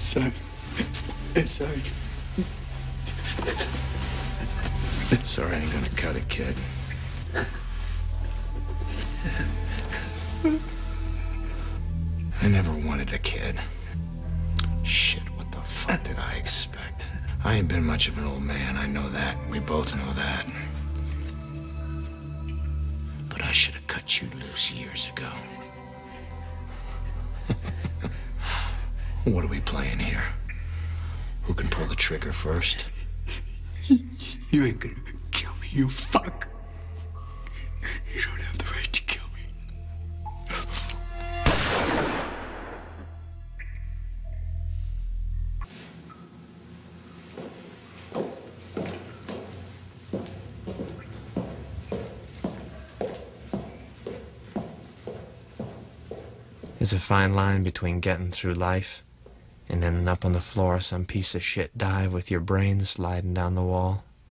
Son. Sorry, Sorry, I ain't gonna cut it, kid. I never wanted a kid. Shit, what the fuck did I expect? I ain't been much of an old man, I know that. We both know that. But I should have cut you loose years ago. What are we playing here? Who can pull the trigger first? You ain't gonna kill me, you fuck. You don't have the right to kill me. There's a fine line between getting through life and ending up on the floor some piece of shit dive with your brain sliding down the wall.